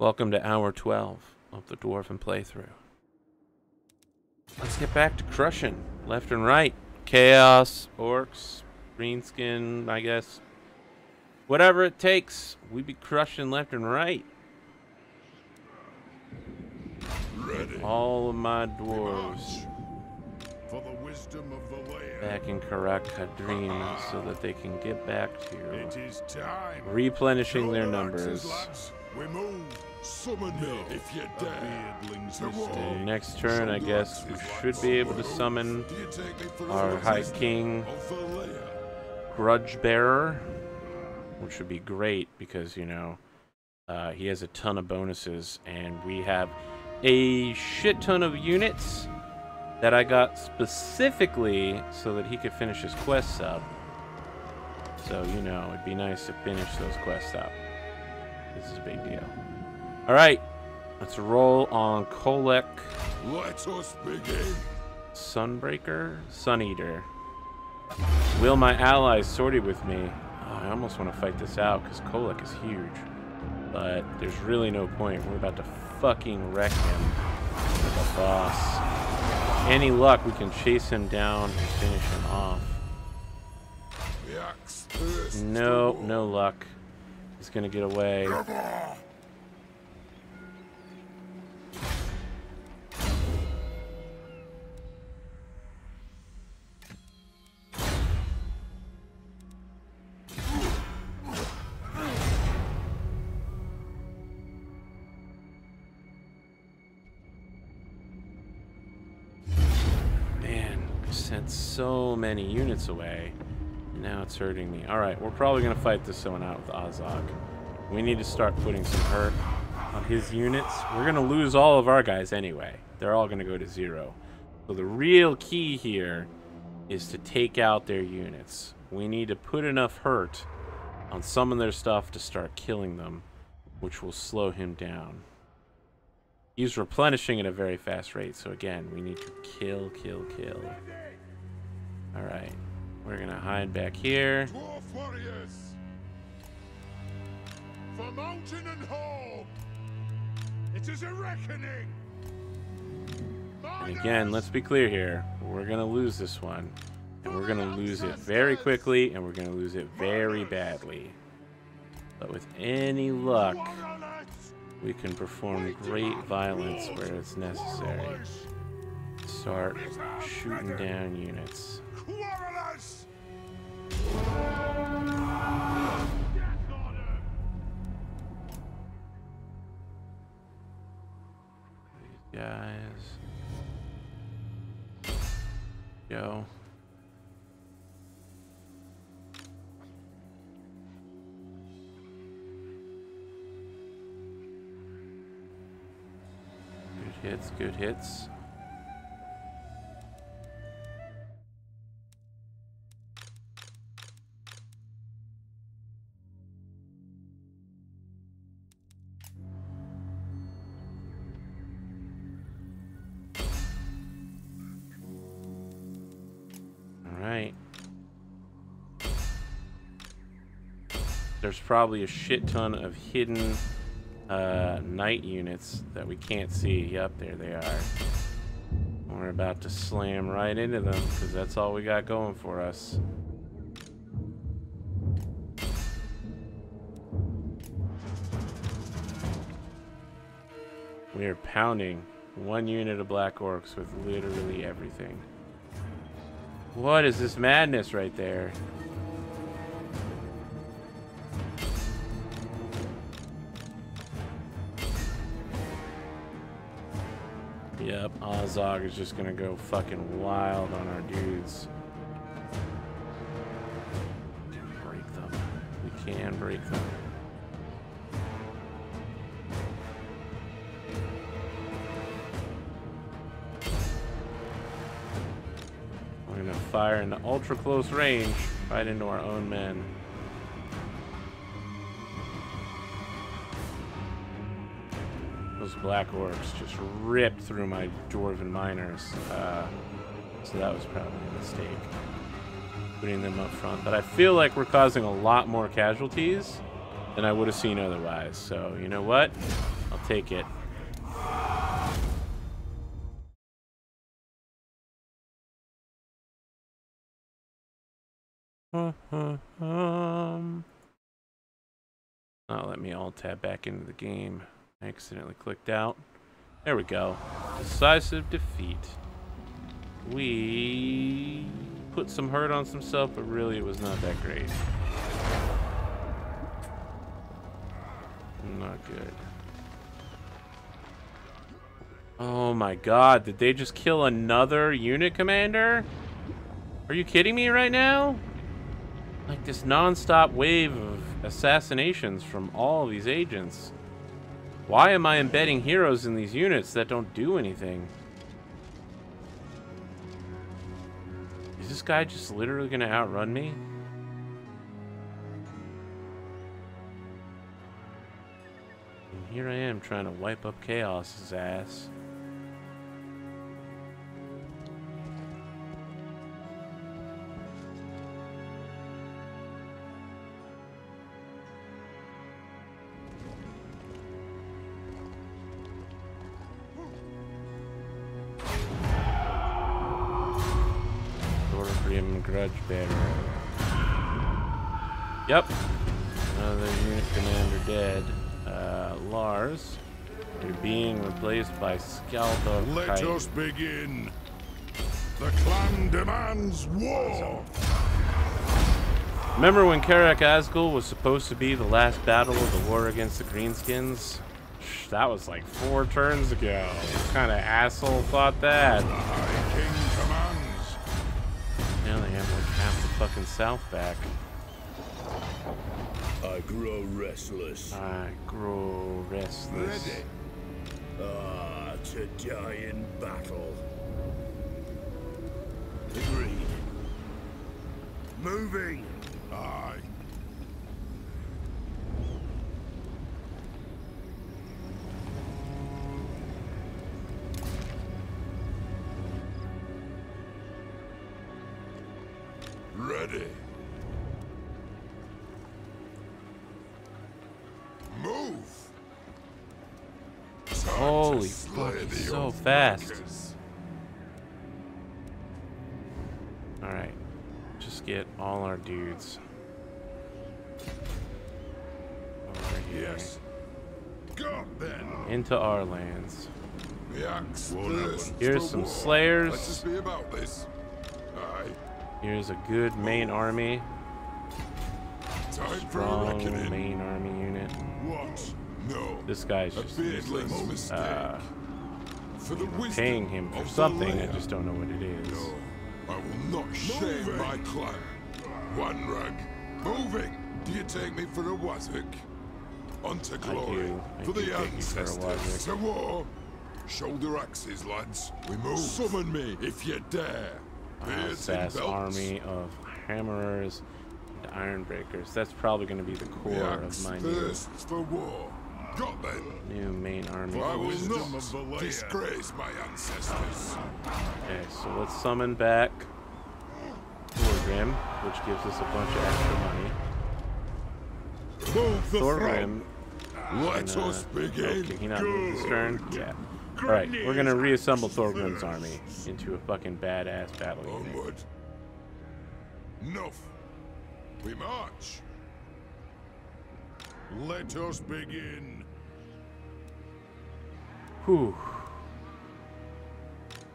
Welcome to hour 12 of the Dwarven playthrough. Let's get back to crushing left and right. Chaos, orcs, greenskin, I guess. Whatever it takes, we be crushing left and right. Ready. All of my dwarves For the wisdom of the land. back in Karak Kadrin so that they can get back to replenishing their the numbers. Axes, lads. Summon me if you dare. To next turn, I guess we should be able to summon Do you take me for a our High King of? Grudge Bearer, which would be great because, you know, uh, he has a ton of bonuses, and we have a shit ton of units that I got specifically so that he could finish his quests up. So, you know, it'd be nice to finish those quests up. This is a big deal. All right, let's roll on Kolek Let us begin. Sunbreaker, Sun Eater. Will my allies sortie with me? Oh, I almost want to fight this out because Kolek is huge. But there's really no point. We're about to fucking wreck him with a boss. Any luck, we can chase him down and finish him off. The axe thirsts No, no luck. He's gonna get away. So many units away. Now it's hurting me. Alright, we're probably going to fight this one out with Azog. We need to start putting some hurt on his units. We're going to lose all of our guys anyway. They're all going to go to zero. So the real key here is to take out their units. We need to put enough hurt on some of their stuff to start killing them, which will slow him down. He's replenishing at a very fast rate, so again, we need to kill, kill, kill. Alright, we're gonna hide back here. Dwarf warriors. For mountain and. It is a reckoning. And again, let's be clear here. We're gonna lose this one. And we're gonna lose it very quickly, and we're gonna lose it very badly. But with any luck, we can perform great violence where it's necessary. Start shooting down units. Guys. Go. Good hits, good hits. There's probably a shit ton of hidden uh, night units that we can't see. Yep, there they are. We're about to slam right into them because that's all we got going for us. We are pounding one unit of Black Orcs with literally everything. What is this madness right there? Yep, Azog is just gonna go fucking wild on our dudes. We can break them. We can break them. We're gonna fire into ultra close range right into our own men. Those black orcs just ripped through my dwarven miners. Uh, so that was probably a mistake. Putting them up front. But I feel like we're causing a lot more casualties than I would have seen otherwise. So, you know what? I'll take it. not let me alt tab back into the game. I accidentally clicked out. There we go. Decisive defeat. We put some hurt on some stuff, but really it was not that great. Not good. Oh my god, did they just kill another unit commander? Are you kidding me right now? Like this non-stop wave of assassinations from all these agents. Why am I embedding heroes in these units that don't do anything? Is this guy just literally gonna outrun me? And here I am trying to wipe up Chaos's ass. Yep. Another unit commander dead. Uh, Lars, you're being replaced by Skaldor Let Kite. us begin. The clan demands war. Remember when Karak Asgul was supposed to be the last battle of the war against the Greenskins? That was like four turns ago. What kind of asshole thought that? The King commands. Now they have like half the fucking South back. I grow restless. I grow restless. Ready. Ah, to die in battle. Agreed. Moving. Aye. Fast. Alright. Just get all our dudes. Over here. Yes. Go then. Into our lands. The axe Won't thirsts happen. Here's some slayers. Let's just be about this. Aye. Here's a good main army. Time for a Strong main army unit. What? No. This guy's just useless. mistake. Uh, For the wisdom paying him for something, I just don't know what it is. No, I will not shame my clan. One rag. Moving. Do you take me for a wazzock? Onto glory. do. I for do the take for ancestors. wazzock. To war. Shoulder axes, lads. We move. Summon me if you dare. Beards and Sass army of hammerers and ironbreakers. That's probably going to be the The core axe of my new, for war. New main army. I will wisdom of the not disgrace my ancestors. Okay, so let's summon back Thorgrim, which gives us a bunch of extra money. Move the Thorgrim, Let uh, us begin. oh, can he not move his turn? Yeah. Alright, we're gonna reassemble Thorgrim's army into a fucking badass battle unit. Onward. Enough. We march. Let us begin. Whew.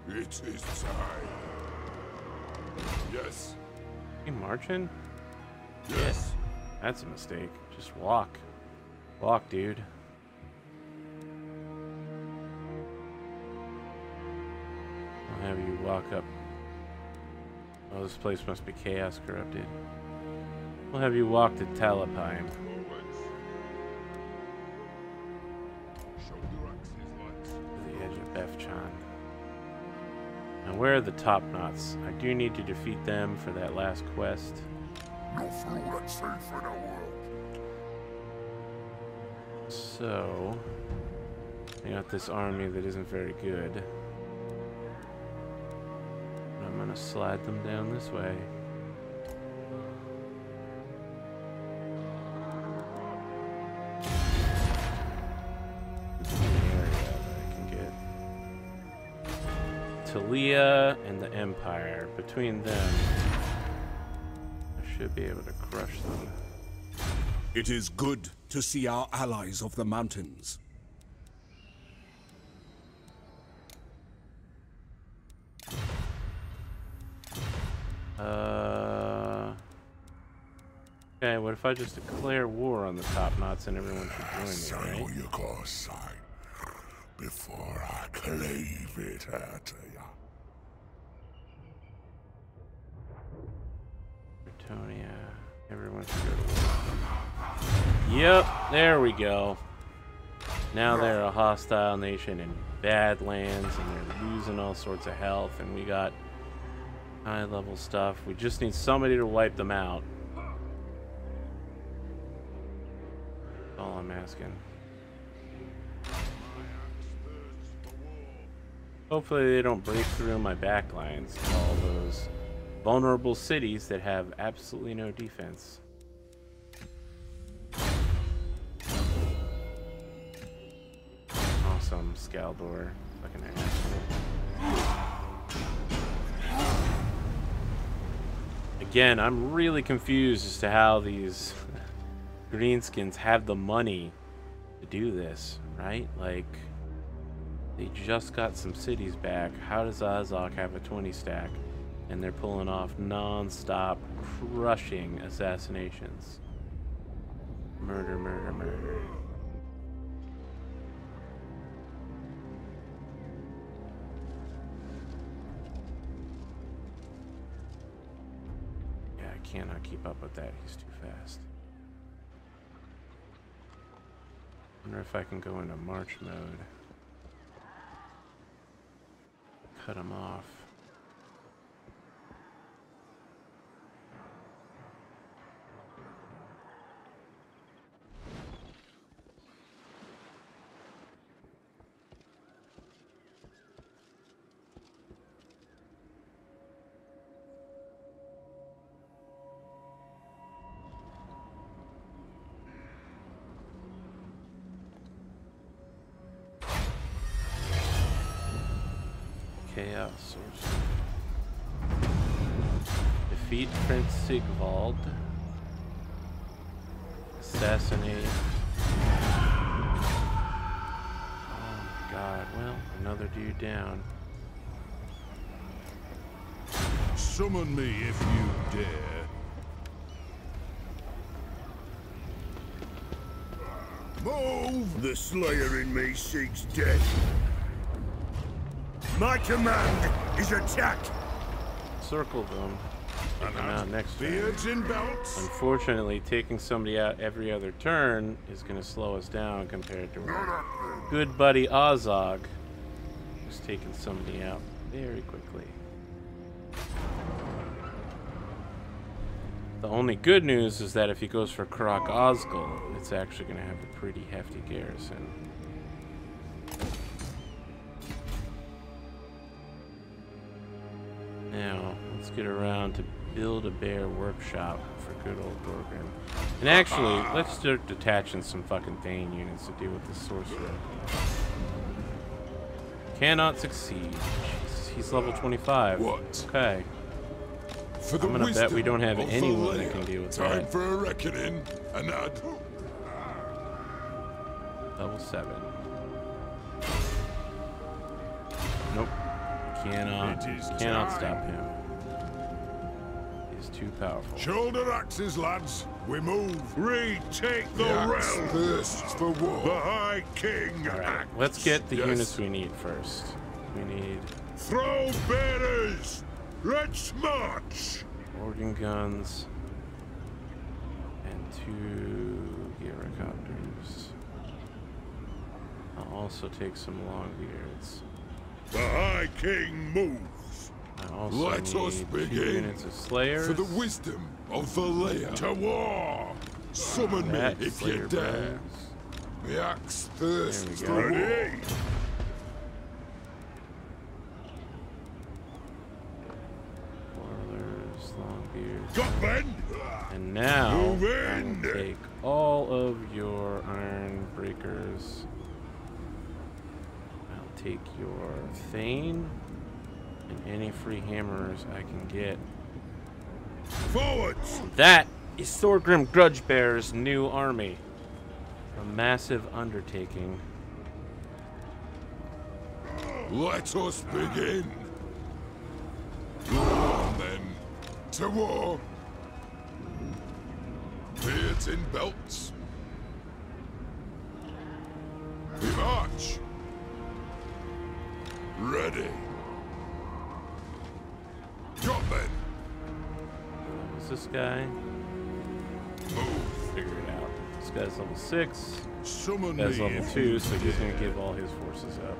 It is time. Yes. You marching? Yes. That's a mistake. Just walk. Walk, dude. I'll have you walk up. Oh, this place must be chaos corrupted. We'll have you walk to Talapine. Where are the top knots? I do need to defeat them for that last quest. No fool that's safe in our world. So, I got this army that isn't very good. I'm gonna slide them down this way. And the Empire. Between them, I should be able to crush them. It is good to see our allies of the mountains. Uh. Okay, what if I just declare war on the top knots and everyone should join me, right? your cause sign before I cleave it at Yep, there we go. Now they're a hostile nation in Badlands and they're losing all sorts of health and we got high level stuff. We just need somebody to wipe them out. That's all I'm asking. Hopefully they don't break through my backlines to all those vulnerable cities that have absolutely no defense. Scaldor. Fucking. Again, I'm really confused as to how these greenskins have the money to do this, right? Like, they just got some cities back. How does Azog have a 20 stack? And they're pulling off non-stop crushing assassinations. Murder, murder, murder. Cannot keep up with that. He's too fast. Wonder if I can go into march mode. Cut him off. Chaos Source. Defeat Prince Sigvald. Assassinate. Oh my god, well, another dude down. Summon me if you dare. Move! The Slayer in me seeks death. My command is attack. Circle them. Out next turn. Beards and belts. Unfortunately, taking somebody out every other turn is going to slow us down compared to our good buddy Ozog, who's taking somebody out very quickly. The only good news is that if he goes for Karak Ozgul, it's actually going to have a pretty hefty garrison. Get around to build a bear workshop for good old Gorgon. And actually, let's start detaching some fucking Thane units to deal with the sorcerer. Cannot succeed. Jesus, he's level 25. What? Okay. For the I'm gonna bet we don't have anyone that can deal with Time that. for a reckoning, Anad. Level 7. Nope. Cannot, cannot time. stop him. He's too powerful. Shoulder axes, lads. We move. Retake the The axe realm. thirsts for war. The. High King Alright, acts. let's get the Yes. units we need first. We need Throw bearers. Let's march. organ guns and two gyrocopters. I'll also take some longbeards. The High King moves. I also Let need us two begin. units of slayers. For the wisdom of Valaya. To war. Summon me if slayer you dare. bones. The axe thirsts There for we go. war. Ready. Warlords, longbeards. Got bend. And now in. take all of your iron breakers. I'll take your Thane. And any free hammerers I can get. Forwards! That is Thorgrim Grudgebear's new army. A massive undertaking. Let us begin. On then, to war. Beards in belts. We march. Ready. Then. Who's this guy? Move. Figure it out. This guy's level 6. Summon me level 2, you so he's going to give all his forces up.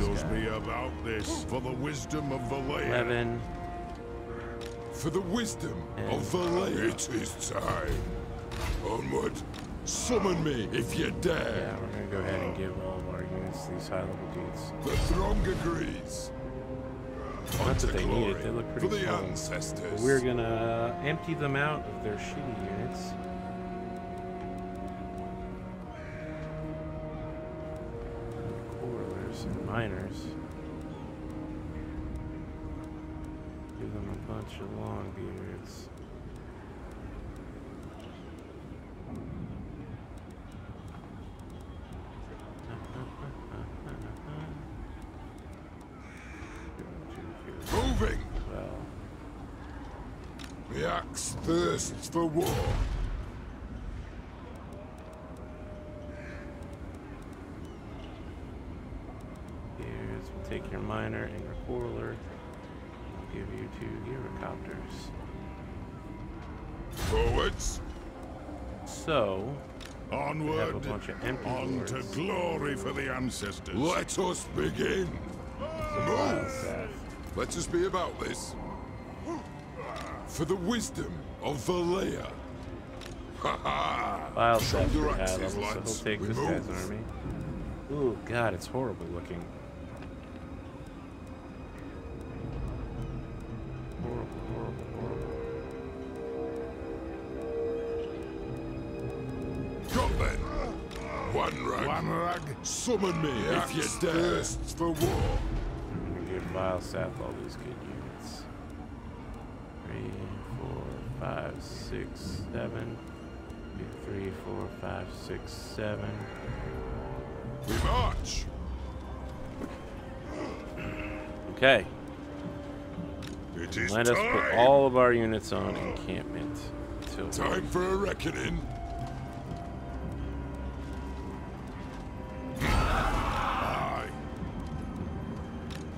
Us be about this for the wisdom of the land. 11. For the wisdom And- of Valaya. It is time. Onward. Summon me if you dare. Yeah, we're to go ahead units these high level dudes. The throng agrees. Not that they need it, they look For pretty the strong. ancestors. We're going to uh, empty them out of their shitty units. Quarrelers and miners. Give them a bunch of longbeards. Moving. Well, The axe thirsts for war. here's we'll take your miner and your quarreler. I'll give you two gyrocopters. Forwards. So, Onward. bunch of empty On to glory for the ancestors. Let us begin. Move. Let us be about this. For the wisdom of Valaya. Ha ha! File staff Shoulder pretty high axes, level, so lads. he'll take We this guy's army. Ooh, God, it's horrible looking. Horrible, horrible, horrible. Got then. One rag. One rag. Summon me if you dare. Thirsts for war. I'm gonna give Vile Staff all these good units. Three, four, five, six, seven. Three, four, five, six, seven. We march. Okay, It is let us time. put all of our units on encampment. Until Time for a reckoning. Aye.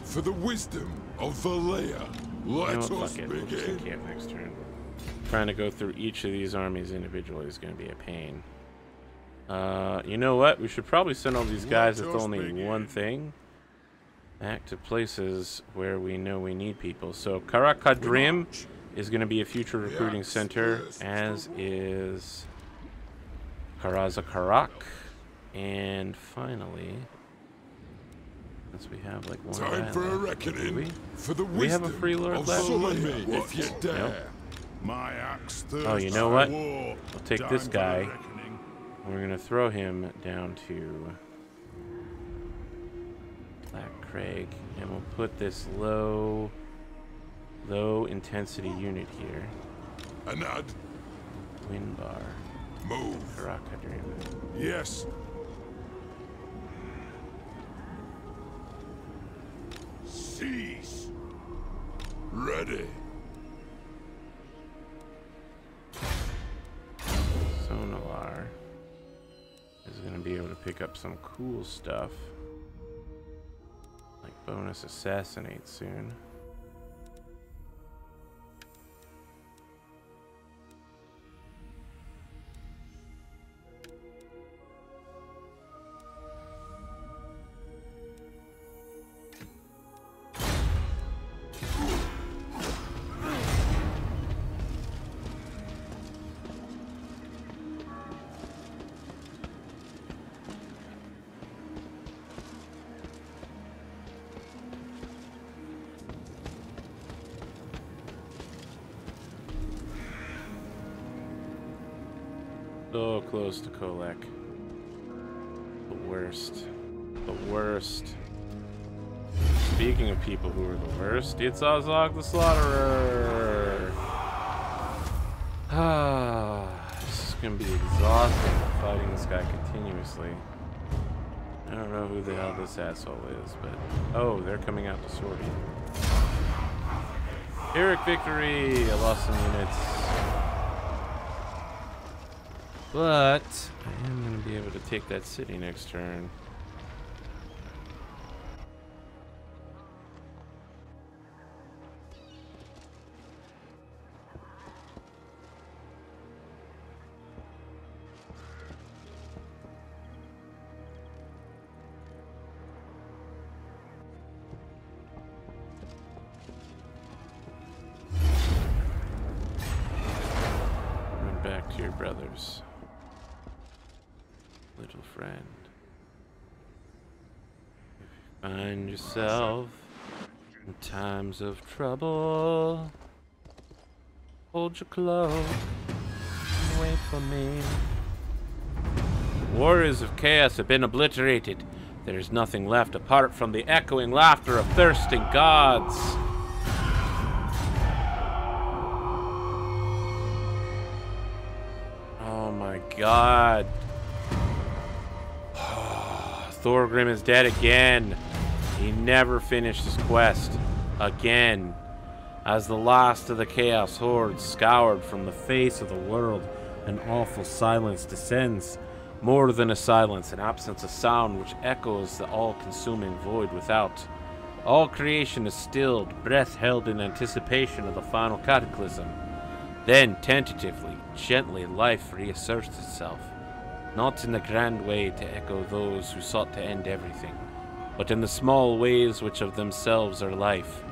For the wisdom of Valaya. You Let know what, us fuck it. We'll just begin. encamp next turn. Trying to go through each of these armies individually is going to be a pain. Uh, you know what? We should probably send all these guys Let with only begin. one thing back to places where we know we need people. So Karak Kadrin is going to be a future recruiting axe center, thirsts as is Karaz-a-Karak. And finally, since we have like one Time for a reckoning. we? For the we have a free lord of left? Me if you dare. Nope. My axe Oh, you know what? We'll take this guy. We're gonna throw him down to Black Crag, and we'll put this low, low intensity unit here. Anad, Winbar, move. Karak Kadrin. Yes. Ready. Sonalar is gonna be able to pick up some cool stuff, like bonus assassinate soon. Close to Kolek. The worst. The worst. Speaking of people who are the worst, it's Ozog the Slaughterer. Ah, this is gonna be exhausting fighting this guy continuously. I don't know who the hell this asshole is, but oh, they're coming out to sortie. Eric victory! I lost some units. But I am going to be able to take that city next turn. Back to your brothers. Little friend. If you find yourself in times of trouble, hold your cloak and wait for me. Warriors of chaos have been obliterated. There is nothing left apart from the echoing laughter of thirsting gods. Oh my god. Thorgrim is dead again. He never finished his quest. Again. As the last of the Chaos Horde scoured from the face of the world, an awful silence descends. More than a silence, an absence of sound which echoes the all consuming void without. All creation is stilled, breath held in anticipation of the final cataclysm. Then, tentatively, gently, life reasserts itself, not in the grand way to echo those who sought to end everything, but in the small ways which of themselves are life.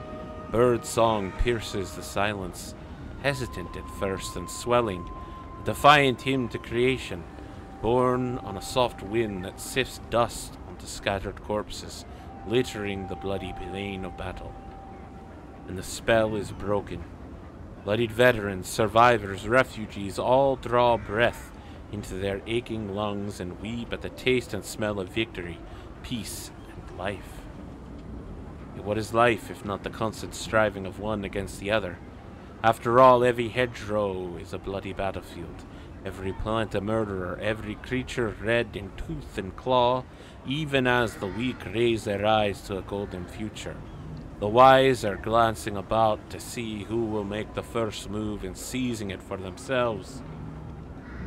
Bird song pierces the silence, hesitant at first and swelling, a defiant hymn to creation, borne on a soft wind that sifts dust onto scattered corpses, littering the bloody plain of battle. And the spell is broken. Bloodied veterans, survivors, refugees all draw breath into their aching lungs and weep at the taste and smell of victory, peace, life. Yet what is life if not the constant striving of one against the other? After all, every hedgerow is a bloody battlefield, every plant a murderer, every creature red in tooth and claw, even as the weak raise their eyes to a golden future. The wise are glancing about to see who will make the first move in seizing it for themselves.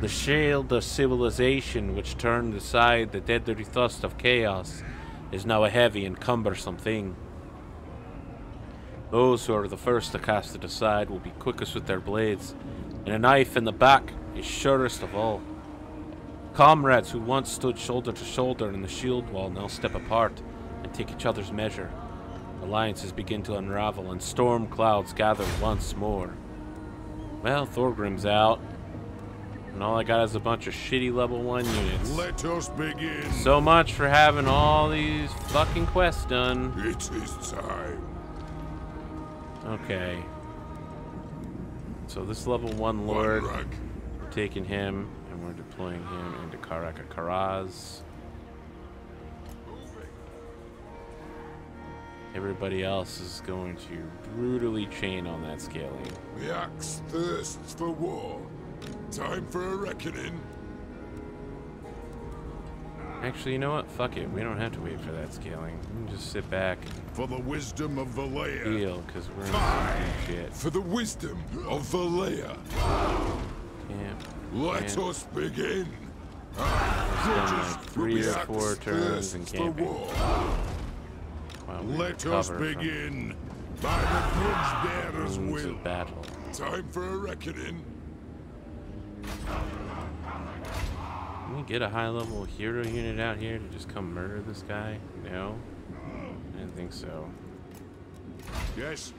The shield of civilization which turned aside the deadly thrust of chaos is now a heavy and cumbersome thing. Those who are the first to cast it aside will be quickest with their blades, and a knife in the back is surest of all. Comrades who once stood shoulder to shoulder in the shield wall now step apart and take each other's measure. Alliances begin to unravel and storm clouds gather once more. Well, Thorgrim's out. And all I got is a bunch of shitty level 1 units. Let us begin. So much for having all these fucking quests done. It is time. Okay. So this level 1 lord, One we're taking him and we're deploying him into Karaka Karaz. Everybody else is going to brutally chain on that scaling. The axe thirsts for war. Time for a reckoning. Actually, you know what? Fuck it. We don't have to wait for that scaling. We can just sit back For the wisdom of and Valaya. heal, because we're in some shit. For the wisdom of Valaya. Yeah. Let Yeah. us begin. Spend like three or four turns in camping. we Let us begin. By the bridge bearer's will. battle. Time for a reckoning. Can we get a high level hero unit out here to just come murder this guy? No? I didn't think so. Yes.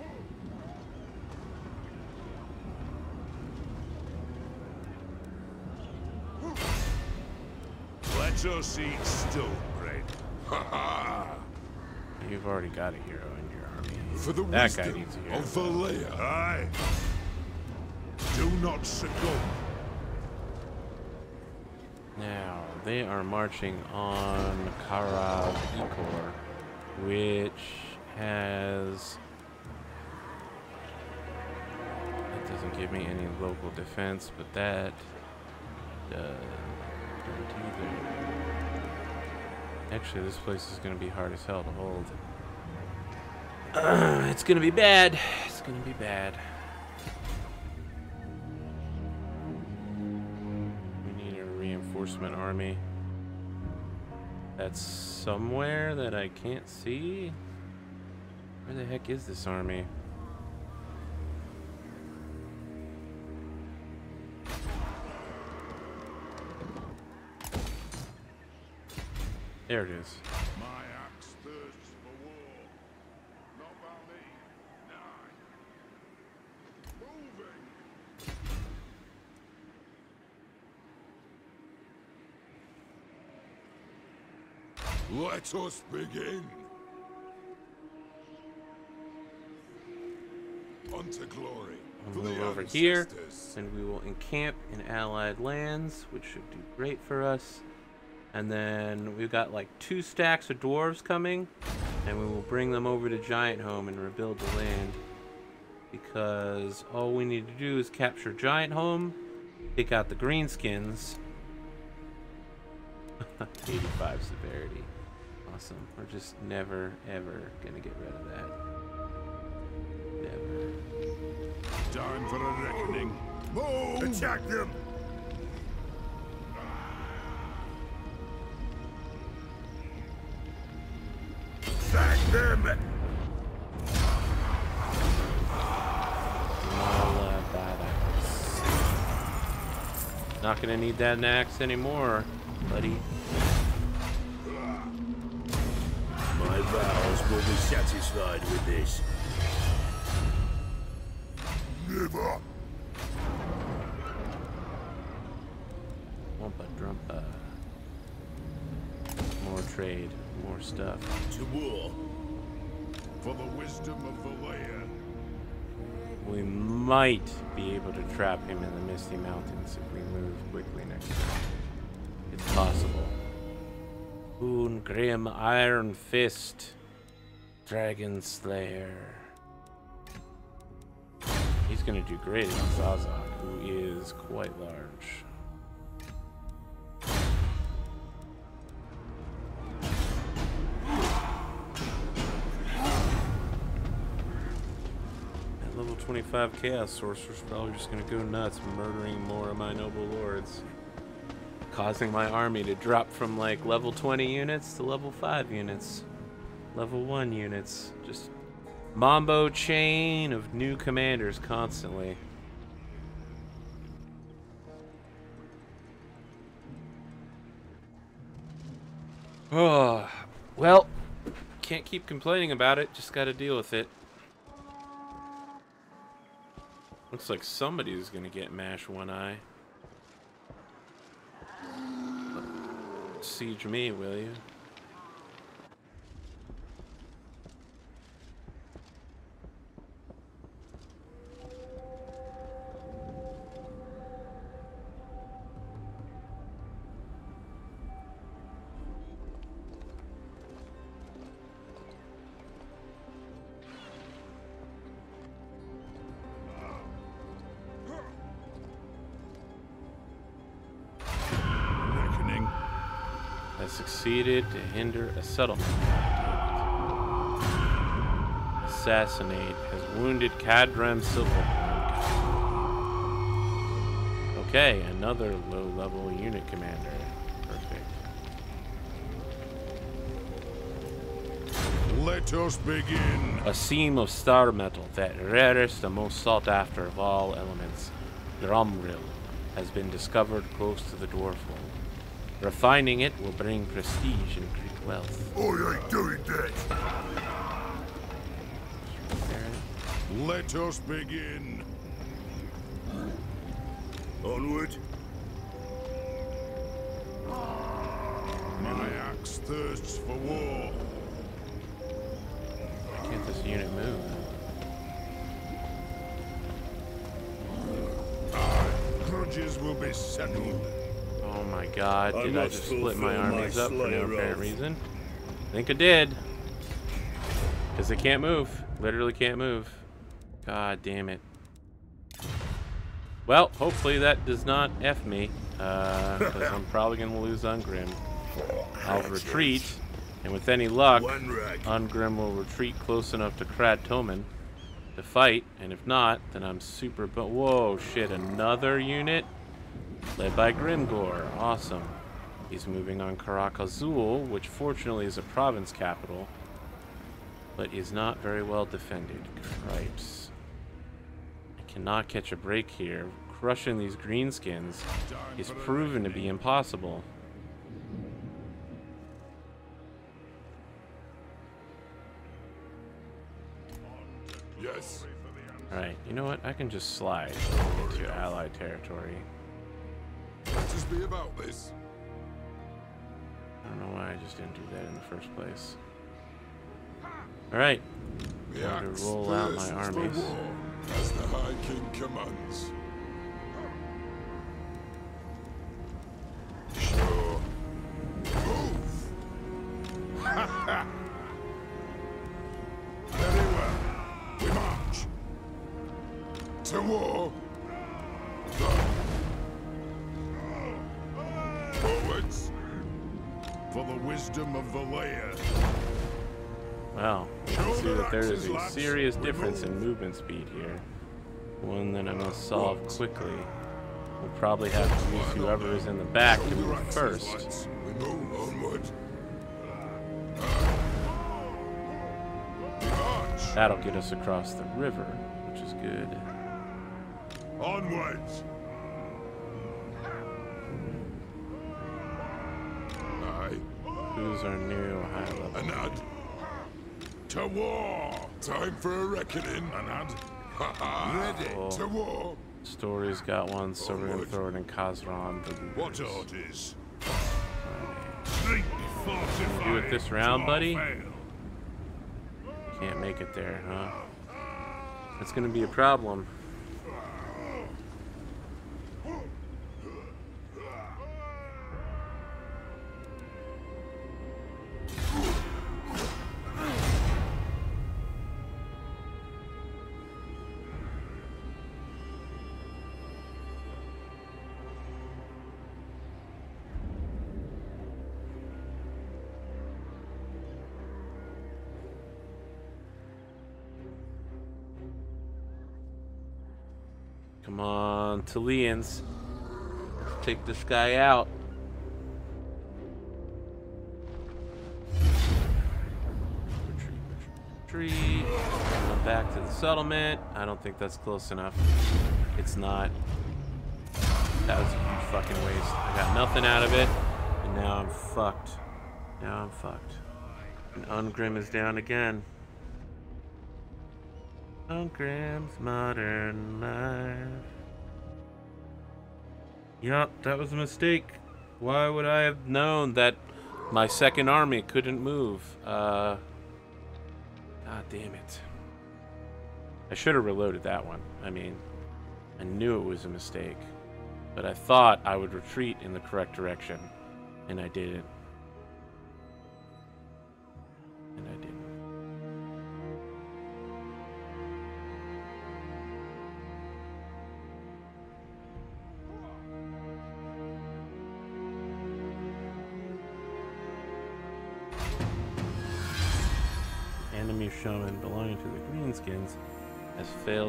Let us eat stone bread. You've already got a hero in your army. For the That guy needs a hero. of Valaya. Aye. Do not succumb. Now, they are marching on Karav Ikor, which has. That doesn't give me any local defense, but that does. Actually, this place is going to be hard as hell to hold. Uh, it's going to be bad. It's going to be bad. A reinforcement army. That's somewhere that I can't see. Where the heck is this army? There it is. My axe thirsts for war. Not by me. Nine. Moving. Let us begin. Unto glory. We'll move over here, and we will encamp in allied lands, which should do great for us. And then we've got like two stacks of dwarves coming, and we will bring them over to Giant Home and rebuild the land. Because all we need to do is capture Giant Home, take out the greenskins. 85 severity. Awesome. We're just never, ever gonna get rid of that. Never. Time for a reckoning. Move! Attack them! Attack them! I'll, uh, bad axe. Not gonna need that axe anymore, buddy. Vows will be satisfied with this. Never! Wumpa drumpa. More trade, more stuff. To war. For the wisdom of the land. We might be able to trap him in the Misty Mountains if we move quickly next time. It's possible. Grim Iron Fist. Dragon Slayer. He's gonna do great against Azog, who is quite large. At level 25 Chaos Sorcerer's probably just gonna go nuts, murdering more of my noble lords. Causing my army to drop from like level 20 units to level 5 units. Level 1 units. Just mambo chain of new commanders constantly. Oh, well, can't keep complaining about it, just gotta deal with it. Looks like somebody's gonna get mash one eye. Siege me, will you? To hinder a settlement. Assassinate has wounded Cadram Silverhorn. Okay, another low-level unit commander. Perfect. Let us begin. A seam of star metal, that rarest and most sought after of all elements, Gromril, has been discovered close to the dwarf world. Refining it will bring prestige and great wealth. I ain't doing that! Let us begin. Onward! My axe thirsts for war. Why can't this unit move? Grudges will be settled. Oh, my god, did I must just split my fulfill my armies up for no apparent reason? I think I did. Because they can't move. Literally can't move. God damn it. Well, hopefully that does not F me. Uh, because I'm probably going to lose Ungrim. I'll retreat. And with any luck. Ungrim will retreat close enough to Krad Toman to fight, and if not, then I'm super. But whoa, shit! Another unit led by Grimgor. Awesome. He's moving on Karak Azul, which fortunately is a province capital, but is not very well defended. Cripes. I cannot catch a break here. Crushing these greenskins is proven to be impossible. Yes. Alright, you know what? I can just slide into Allied territory. Let us be about this. I don't know why I just didn't do that in the first place. Alright, Time to roll out my armies. as the High King commands. Sure. Move! Very well. We march. To war. Forwards. For the wisdom of Valaya. well, I can see that there is a serious difference in movement speed here. One that I must solve quickly. We'll probably have to use whoever is in the back to move first. We move onward. That'll get us across the river, which is good. Onwards. Who's our new high level? Anad. To war. Time for a reckoning. Anad. Ready. To war. Story's got one, so we're gonna throw it in Kazran. The What orders? Fortified. Do it this round, buddy? fail. Can't make it there, huh? That's gonna be a problem. On, Talians. Take this guy out. Retreat, retreat, retreat. Going back to the settlement. I don't think that's close enough. It's not. That was a huge fucking waste. I got nothing out of it, and now I'm fucked. Now I'm fucked. And Ungrim is down again. Ungrim's modern life. Yup, that was a mistake. Why would I have known that my second army couldn't move? Uh, God damn it. I should have reloaded that one. I mean, I knew it was a mistake. But I thought I would retreat in the correct direction. And I didn't.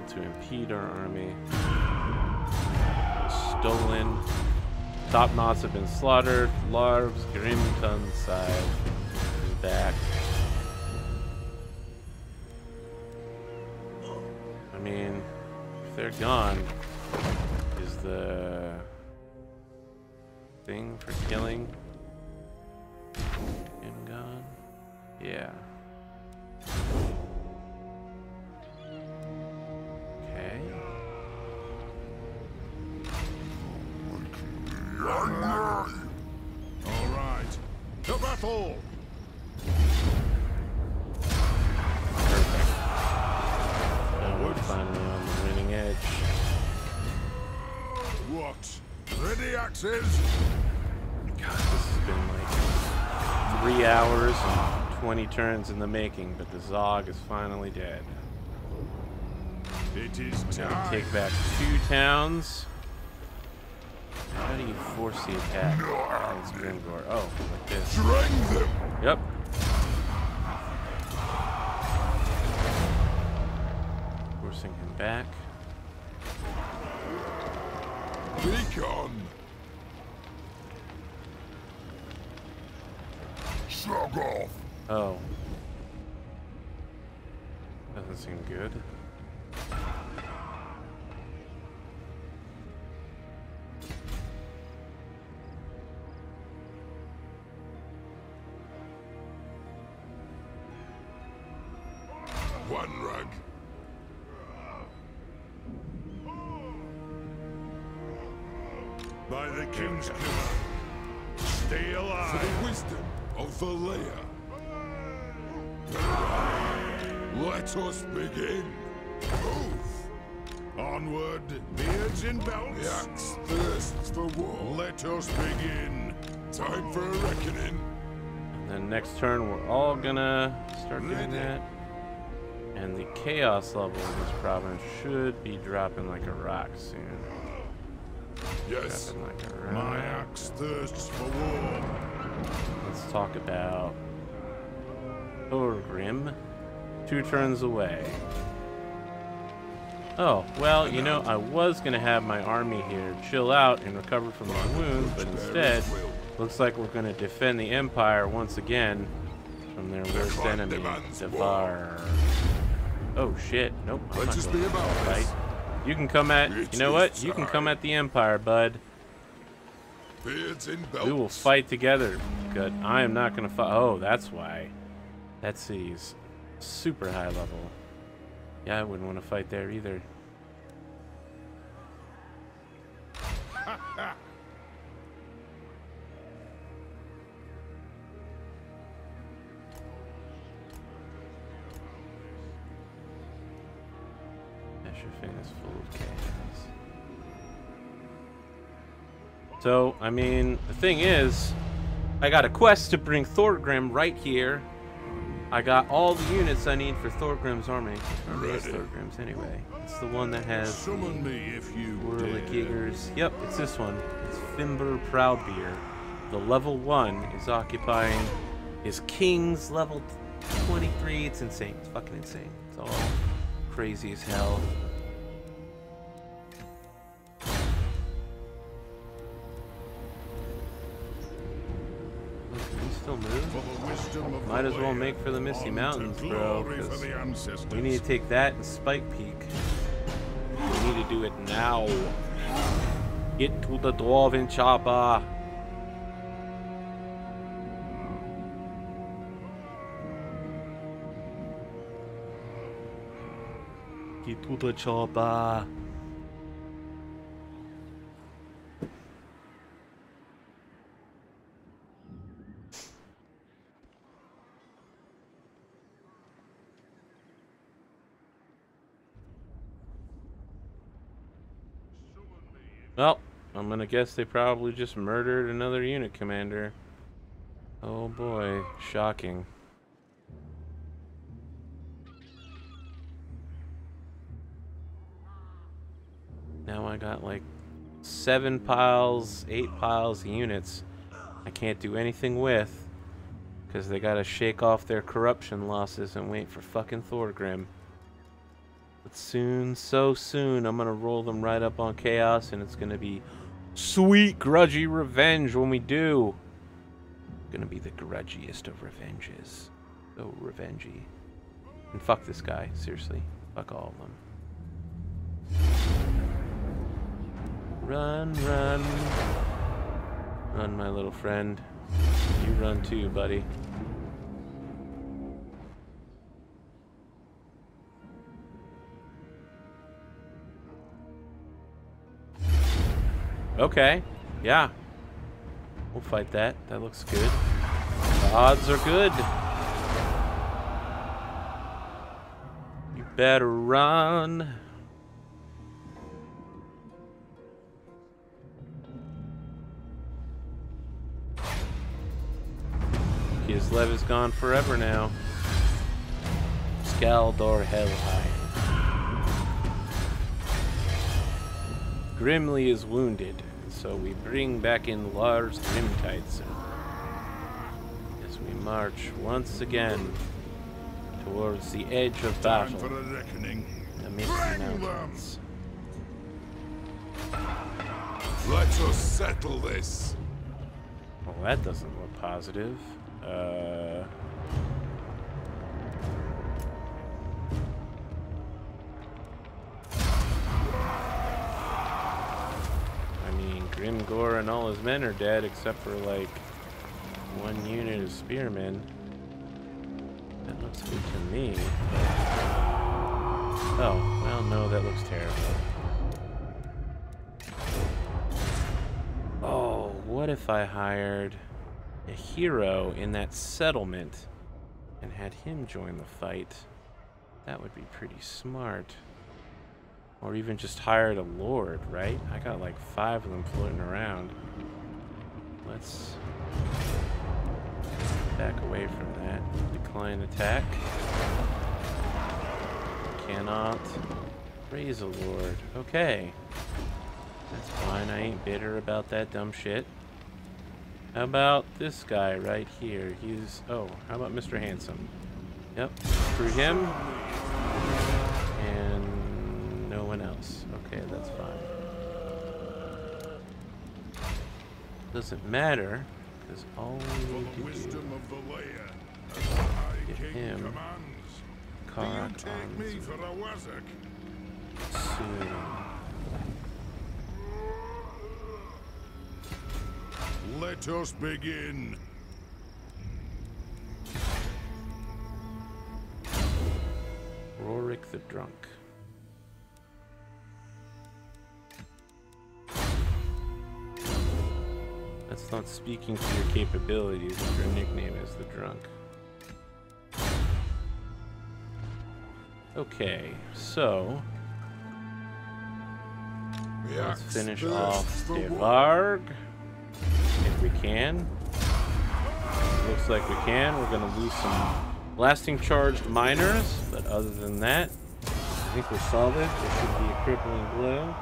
To impede our army. Stolen. Top knots have been slaughtered. Larves, Grimton side is back. I mean, if they're gone, is the thing for killing him gone? Yeah. And 20 turns in the making, but the Zog is finally dead. It is time. take back two towns. How do you force the attack? Oh, it's Grimgor. Oh, like this. Drain them! Yep. Forcing him back. The king's command. Stay For the wisdom of Valaya. Let us begin. Move! Onward, beards and The belts. axe thirsts for war. Let us begin. Time for a reckoning. And then next turn, we're all gonna start doing Ready. that. And the chaos level in this province should be dropping like a rock soon. Yes. Like. My axe thirsts for war. Let's talk about Thorgrim. Two turns away. Oh, well, you know, I was going to have my army here chill out and recover from my wounds, but instead, looks like we're going to defend the Empire once again from their worst enemy, Devar. Oh, shit. Nope. I'm not going to fight. You can come at, you know what? You can come at the Empire, bud. We will fight together. Good. I am not gonna fight. Oh, that's why. That city's super high level. Yeah, I wouldn't want to fight there either. Full of chaos. So, I mean, the thing is, I got a quest to bring Thorgrim right here. I got all the units I need for Thorgrim's army. Or it is Ready. Thorgrim's anyway. It's the one that has Summon me if you. Yep, it's this one. It's Fimber Proudbeard. The level 1 is occupying his king's level 23. It's insane. It's fucking insane. It's all crazy as hell. Still move? Might as well make for the Misty Mountains, bro. We need to take that and Spike Peak. We need to do it now. Get to the Dwarven Chopper. Get to the chopper. Well, I'm gonna guess they probably just murdered another unit commander. Oh boy, shocking. Now I got like seven piles, eight piles of units I can't do anything with because they gotta shake off their corruption losses and wait for fucking Thorgrim. Soon, so soon, I'm gonna roll them right up on Chaos, and it's gonna be sweet, grudgy revenge when we do. Gonna be the grudgiest of revenges. So revengey. And fuck this guy, seriously. Fuck all of them. Run, run. Run, my little friend. You run too, buddy. Okay. Yeah. We'll fight that. That looks good. The odds are good. You better run. His Kislev is gone forever now. Skaldor Helheim. Grimly is wounded, so we bring back in Lars Grimtidson as we march once again towards the edge of battle for a reckoning. in the Mountains. Let us settle this. Well, that doesn't look positive. Uh, I mean, Grimgor and all his men are dead except for like one unit of spearmen. That looks good to me. Oh, well, no, that looks terrible. Oh, what if I hired a hero in that settlement and had him join the fight? That would be pretty smart. Or even just hired a lord, right? I got like five of them floating around. Let's back away from that. Decline attack. Cannot raise a lord. Okay. That's fine. I ain't bitter about that dumb shit. How about this guy right here? He's... Oh, how about Mr. Handsome? Yep. Screw him. And no one else. Okay, that's fine. Doesn't matter, because all we need the to do of the layer. as the High Get him. commands. Do Karak me for a wazzock? soon. Let us begin. Rorik the Drunk. That's not speaking to your capabilities if your nickname is the Drunk. Okay, so let's finish off. Devarg. If we can. Looks like we can. We're gonna lose some lasting charged miners, but other than that, I think we're solid. There should be a crippling blow.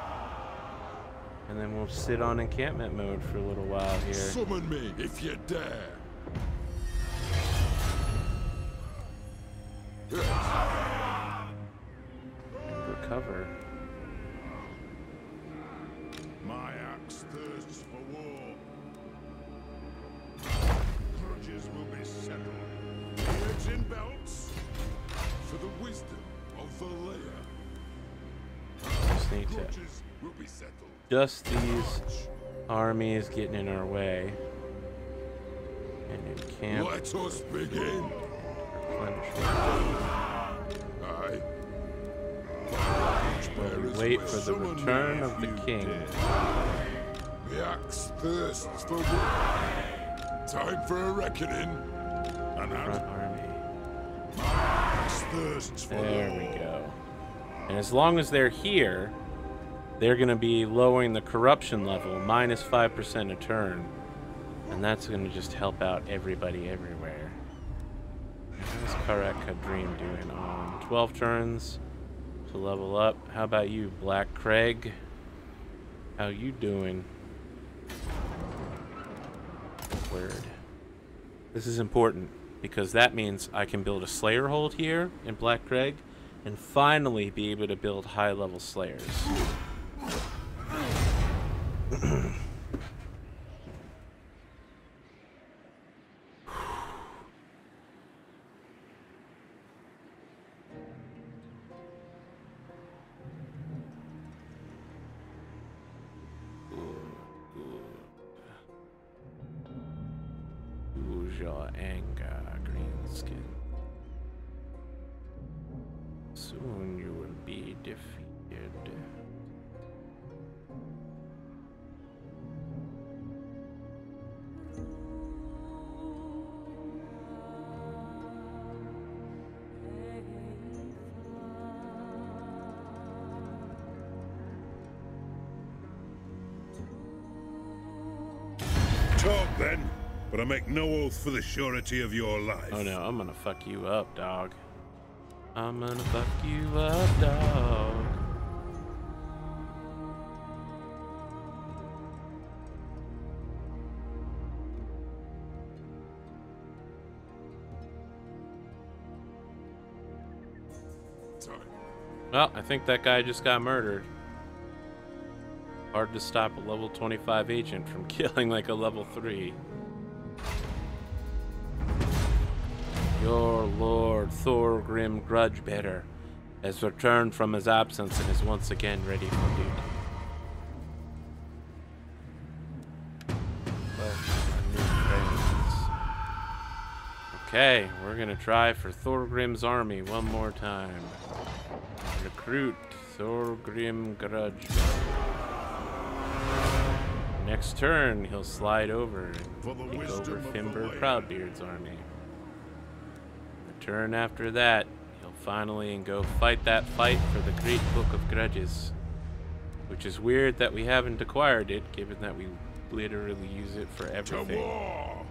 And then we'll sit on encampment mode for a little while here. Summon me if you dare. and recover. My axe thirsts for war. Grudges will be settled. Beards in belts. For the wisdom of the layer. Just need to Grudges will be settled. dust these armies getting in our way. And encamp. Let us begin. replenishment. Aye. While wait for the return of the king. The axe thirsts for wood. Time for a reckoning. An army. axe thirsts for There we go. And as long as they're here, they're going to be lowering the corruption level minus 5% a turn. And that's going to just help out everybody everywhere. How's Karak doing on 12 turns to level up? How about you, Black Crag? How you doing? Word. This is important because that means I can build a Slayer hold here in Black Crag and finally be able to build high level Slayers. I make no oath for the surety of your life. Oh no, I'm gonna fuck you up, dog. I'm gonna fuck you up, dog. Time. Well, I think that guy just got murdered. Hard to stop a level 25 agent from killing like a level 3. Your lord Thorgrim Grudgebearer has returned from his absence and is once again ready for duty. Welcome, my new friends. Okay, we're gonna try for Thorgrim's army one more time. Recruit Thorgrim Grudge. Next turn, he'll slide over and take over Fimber. Proudbeard's army. Turn after that, he'll finally and go fight that fight for the Great Book of Grudges. Which is weird that we haven't acquired it, given that we literally use it for everything.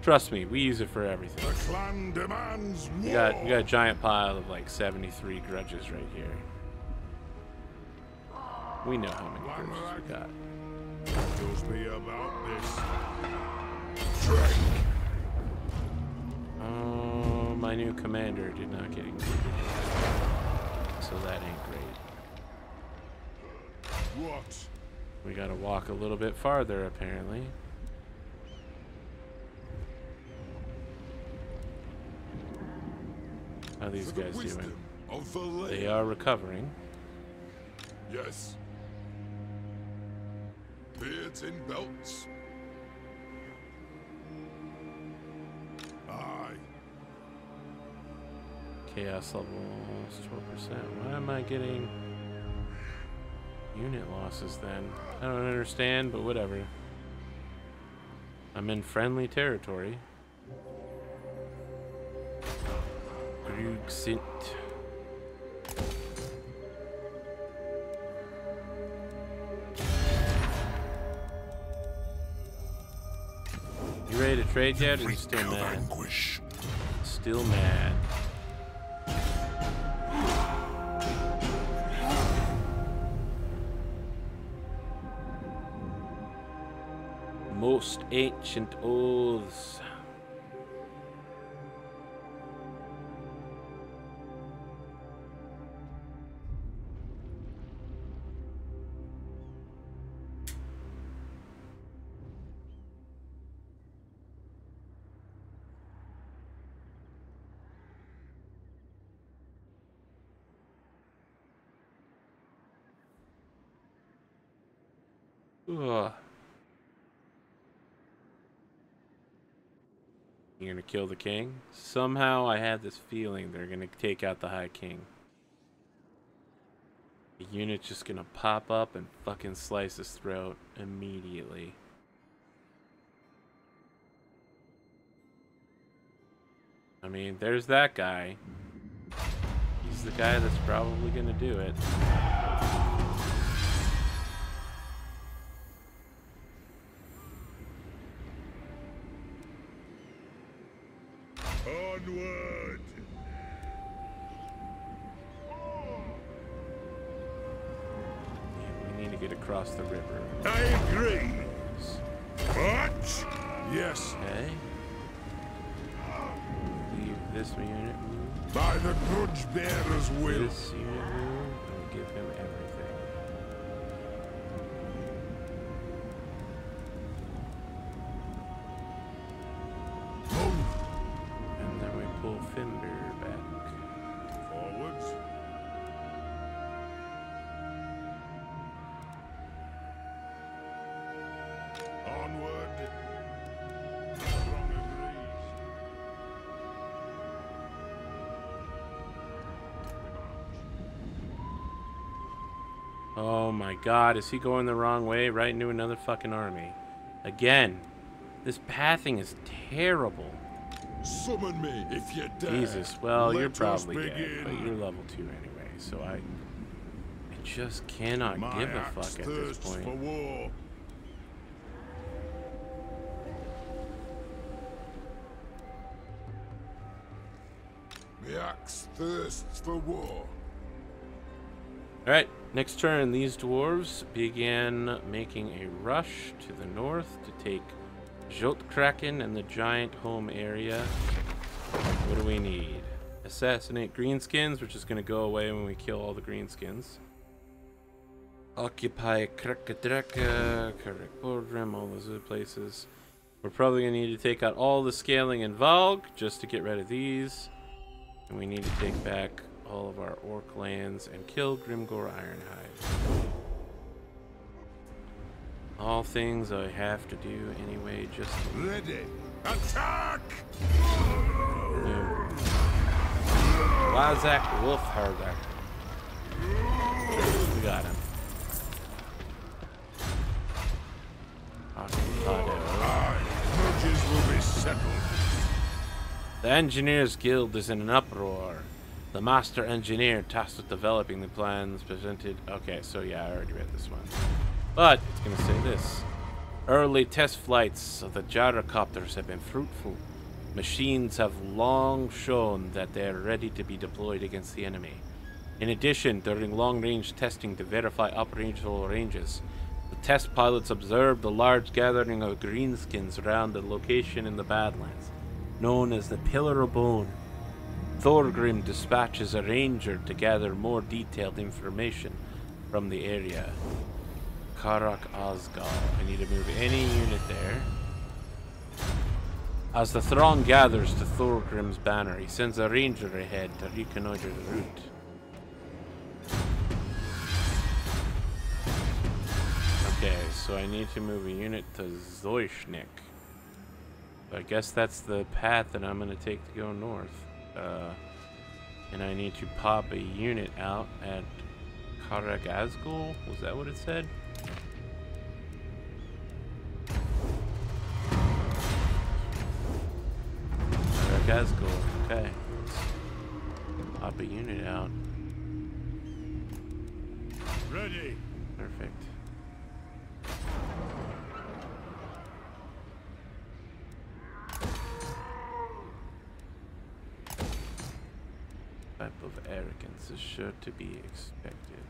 Trust me, we use it for everything. The clan demands war! We got, we got a giant pile of like 73 grudges right here. We know how many grudges we got. Tells me about this. Drink. Um, Oh, my new commander did not get included. So that ain't great. What? We gotta walk a little bit farther, apparently. How are these the guys doing? the. They are recovering. Yes. Beards in belts. Aye. Chaos levels 12%. Why am I getting unit losses then? I don't understand, but whatever. I'm in friendly territory. Grugsint. You ready to trade yet, or you still mad? anguish. Still mad. Most ancient oaths. Ugh. You're gonna kill the king? Somehow I had this feeling they're gonna take out the High King. The unit's just gonna pop up and fucking slice his throat immediately. I mean, there's that guy. He's the guy that's probably gonna do it. Oh my god, is he going the wrong way right into another fucking army? Again. This pathing is terrible. Summon me if you dare. Jesus, well, Let you're probably dead, but you're level 2 anyway, so I... I just cannot my give a fuck at this point. For war. The axe thirsts for war. All right, next turn, these dwarves began making a rush to the north to take Jotkraken and the giant home area. What do we need? Assassinate greenskins, which is going to go away when we kill all the greenskins. Occupy Krakadreka, Karakbordrim, all those other places. We're probably going to need to take out all the scaling in Valg just to get rid of these. And we need to take back all of our orc lands and kill Grimgor Ironhide. All things I have to do anyway, just to Ready. Attack! do. Lazak Wolfharder. We got him. Occupado. Grudges will be settled. The Engineers Guild is in an uproar. The master engineer tasked with developing the plans presented. Okay, so yeah, I already read this one. But it's going to say this. Early test flights of the gyrocopters have been fruitful. Machines have long shown that they are ready to be deployed against the enemy. In addition, during long-range testing to verify operational ranges, the test pilots observed a large gathering of greenskins around the location in the Badlands, known as the Pillar of Bone. Thorgrim dispatches a ranger to gather more detailed information from the area. Karak Azgal. I need to move any unit there. As the throng gathers to Thorgrim's banner, he sends a ranger ahead to reconnoiter the route. Okay, so I need to move a unit to Zoishnik. I guess that's the path that I'm going to take to go north. Uh, and I need to pop a unit out at Karak Azgal. Was that what it said? Karak Azgal. Okay. Pop a unit out. Ready. Perfect. Type of arrogance is sure to be expected.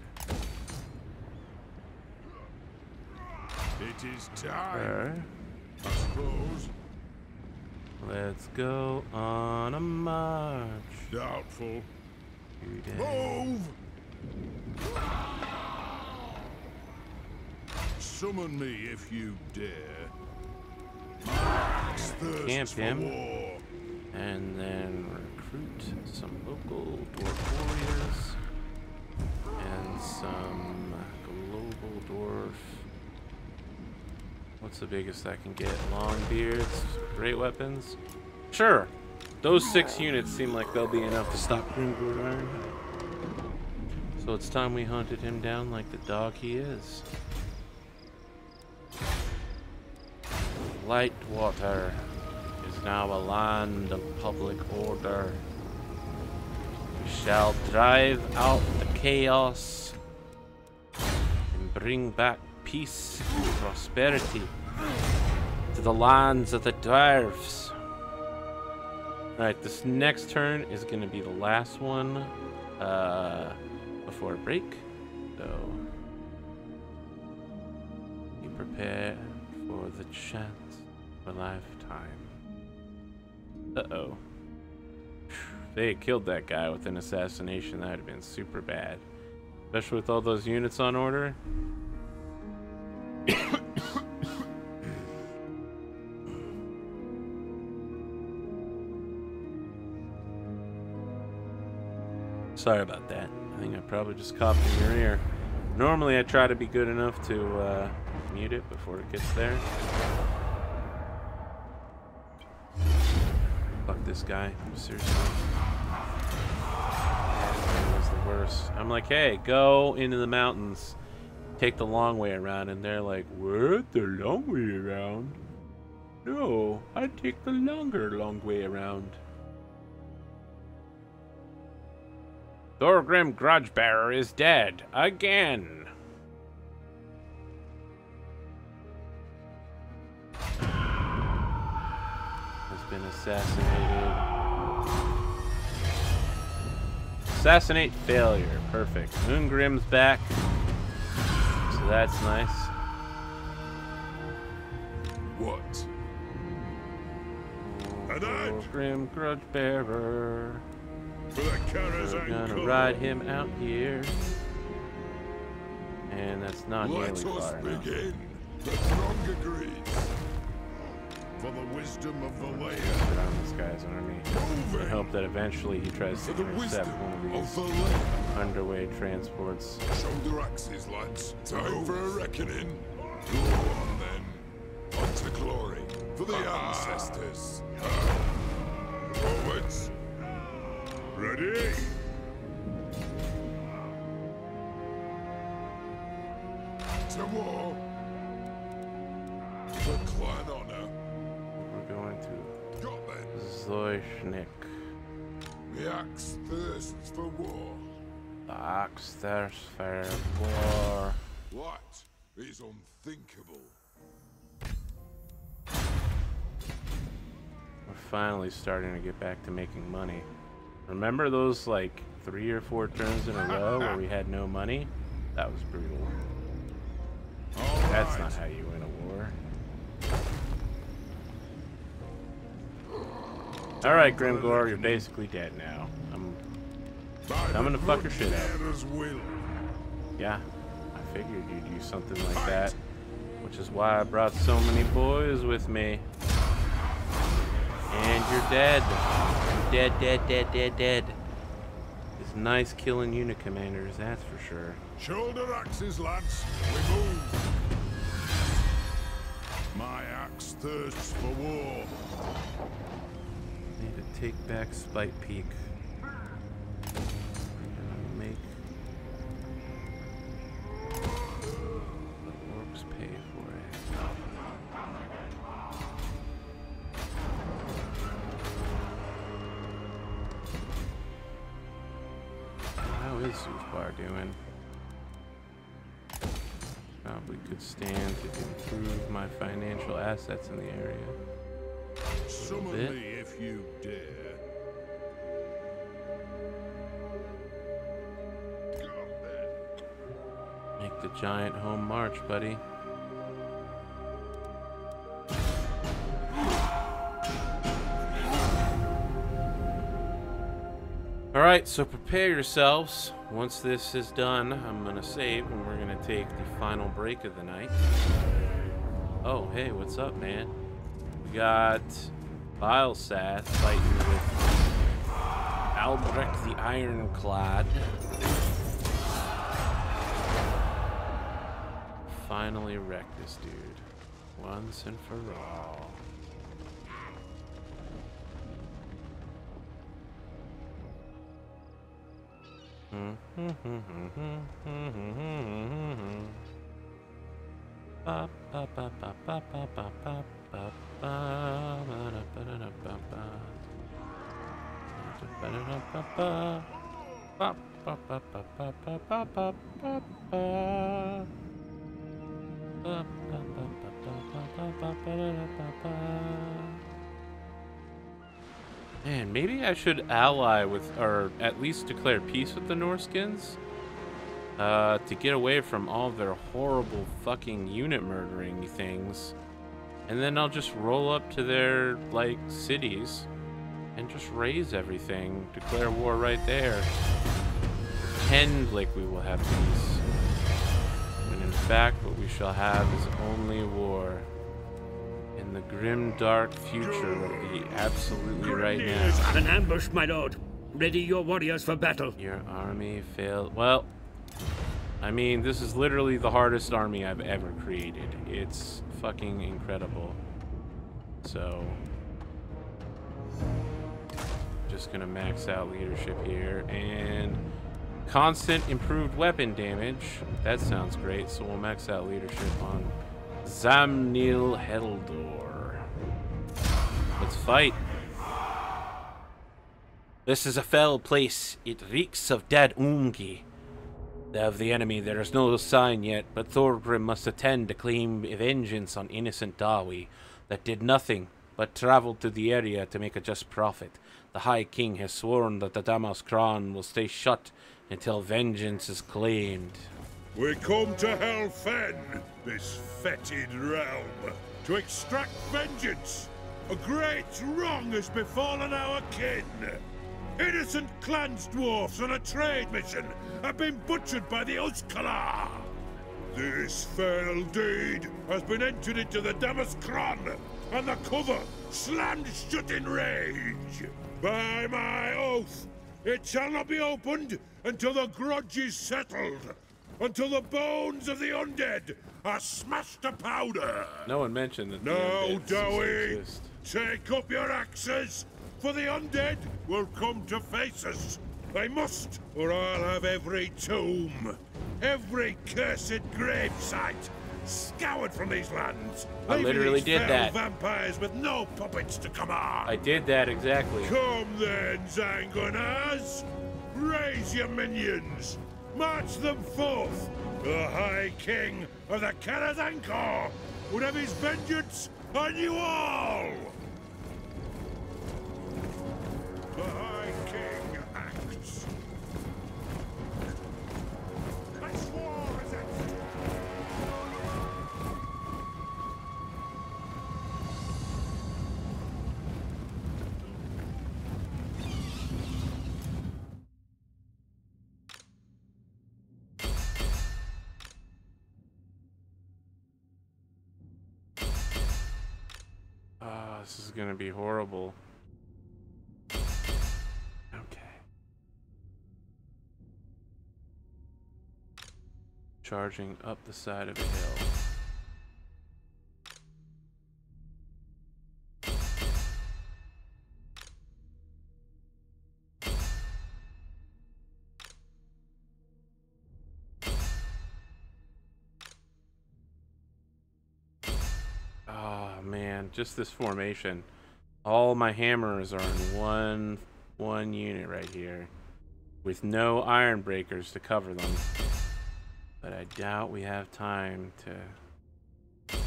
It is time, I suppose. let's go on a march. Doubtful. Move! Summon me if you dare. Camp him. And then some local dwarf warriors and some global dwarf. What's the biggest I can get? Long beards, great weapons. Sure, those six units seem like they'll be enough to stop Grimgord Iron. So it's time we hunted him down like the dog he is. Lightwater is now a land of public order. We shall drive out the chaos and bring back peace and prosperity to the lands of the dwarves. Alright, this next turn is going to be the last one uh, before a break. So, be prepared for the chance of a lifetime. Uh-oh. They had killed that guy with an assassination. That would have been super bad. Especially with all those units on order. Sorry about that. I think I probably just coughed in your ear. Normally I try to be good enough to uh, mute it before it gets there. Fuck this guy. Seriously. That was the worst. I'm like, hey, go into the mountains. Take the long way around. And they're like, what? The long way around? No, I take the longer long way around. Thorgrim Grudgebearer is dead. Again. Been assassinated. Assassinate failure. Perfect. Moongrim's back. So that's nice. What? And Oh, Grim Grudge Bearer. the We're gonna ride him out here. And that's not Let nearly us far enough. begin. The throng agrees. For the wisdom of the land. On this guy's army. Moving. hope that eventually he tries to intercept one of of the these underway transports. Shoulder axes, lads. Time for a reckoning. Go on then. On to glory. For the ah. ancestors. Forwards. Ready? To war. For clan honor. Zoishnik. The axe thirsts for war. The ox thirsts for war. What is unthinkable? We're finally starting to get back to making money. Remember those like three or four turns in a row where we had no money? That was brutal. All That's right. not how you win a war. Alright, Grimgor, you're basically dead now. I'm, I'm gonna fuck your shit up. yeah, I figured you'd do something like that. Which is why I brought so many boys with me. And you're dead. Dead, dead, dead, dead, dead. It's nice killing unit commanders, that's for sure. Shoulder axes, lads. We move. My axe thirsts for war. Take back Spite Peak. Make the orcs pay for it. How is Zufbar doing? Probably could stand to improve my financial assets in the area. Summon bit. me if you dare. Make the giant home march, buddy. Alright, so prepare yourselves. Once this is done, I'm gonna save and we're gonna take the final break of the night. Oh, hey, what's up, man? We got Bilesath fighting with Albrecht the Ironclad. finally wreck this dude once and for all. Hmm. Ba, ba, ba, ba, ba, ba, ba, Man, maybe I should ally with, or at least declare peace with the Norskins. Uh, to get away from all their horrible fucking unit murdering things and then I'll just roll up to their like cities, and just raise everything, declare war right there, pretend like we will have peace. When in fact, what we shall have is only war. In the grim, dark future of the absolutely right now. An ambush, my lord. Ready your warriors for battle. Your army failed. Well, I mean, this is literally the hardest army I've ever created. It's fucking incredible. So, just gonna max out leadership here and constant improved weapon damage. That sounds great. So we'll max out leadership on Zamnil Heldor. Let's fight. This is a fell place. It reeks of dead Ungi. Of the enemy, there is no sign yet, but Thorgrim must attend to claim vengeance on innocent Dawi that did nothing but traveled to the area to make a just profit. The High King has sworn that the Dammaz Kron will stay shut until vengeance is claimed. We come to Helfen, this fetid realm, to extract vengeance. A great wrong has befallen our kin. Innocent clans dwarfs on a trade mission have been butchered by the Uskalar. This fell deed has been entered into the Dammaz Kron, and the cover slammed shut in rage. By my oath, it shall not be opened until the grudge is settled, until the bones of the undead are smashed to powder. No one mentioned that. the undead Dowie, take up your axes, for the undead will come to face us. They must, or I'll have every tomb, every cursed gravesite scoured from these lands. I literally did that. vampires with no puppets to command. I did that exactly. Come then, Zangunas! Raise your minions! March them forth! The High King of the Karaz Ankor would have his vengeance on you all! This is gonna be horrible. Okay. Charging up the side of a hill. Just this formation. All my hammers are in one one unit right here. With no iron breakers to cover them. But I doubt we have time to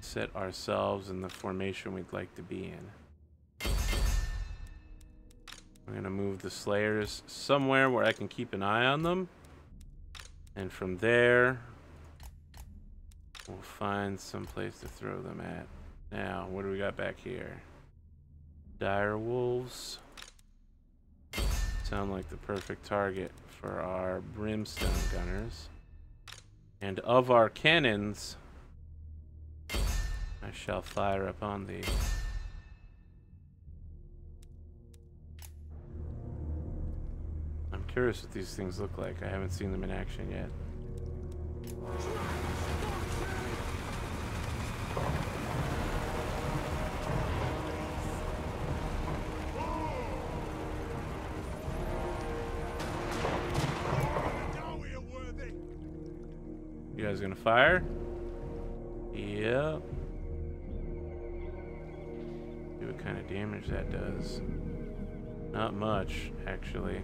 set ourselves in the formation we'd like to be in. I'm gonna move the slayers somewhere where I can keep an eye on them. And from there, We'll find some place to throw them at. Now, what do we got back here? Dire wolves. Sound like the perfect target for our brimstone gunners. And of our cannons, I shall fire upon thee. I'm curious what these things look like. I haven't seen them in action yet. Fire? Yep. See what kind of damage that does. Not much, actually.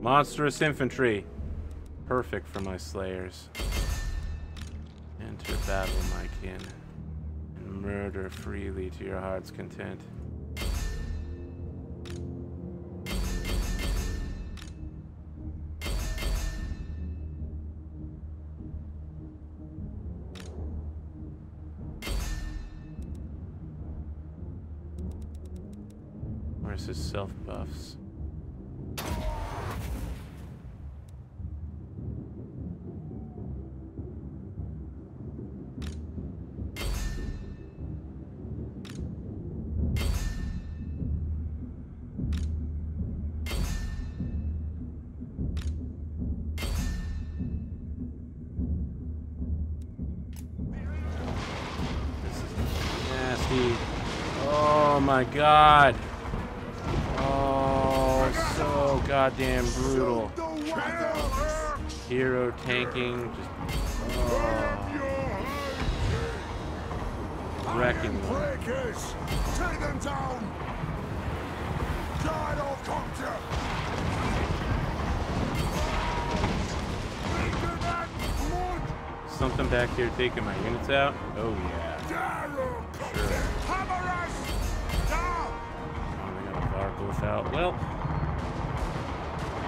Monstrous infantry. Perfect for my slayers. Enter battle, my kin. And murder freely to your heart's content. My god. Oh, so goddamn brutal. Hero tanking, just oh, wrecking them. Them down! Something back here taking my units out? Oh yeah. Sure. Without. Well,